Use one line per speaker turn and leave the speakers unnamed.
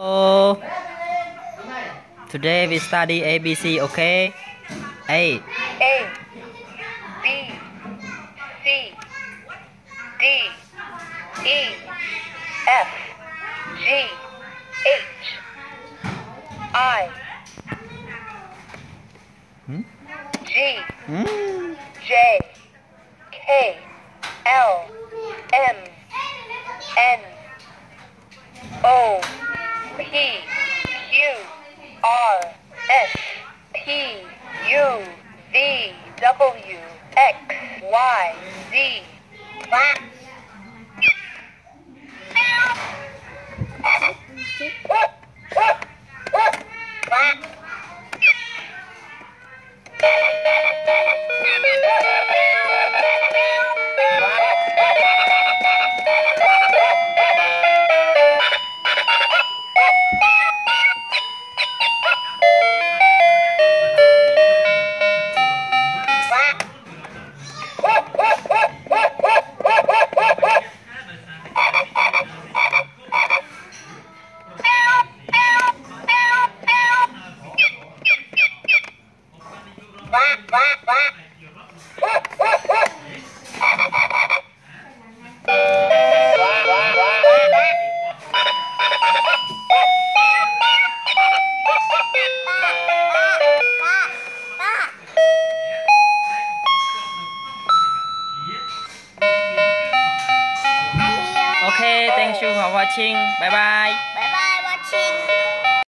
Oh, today we study ABC, okay? A,
A. B. C. D. E. F. G. H. I.
Hmm?
G.
Mm,
J. K. L. M. N. O P Q R S T U V W X Y Z
okay, thank you for watching. Bye bye.
Bye bye watching.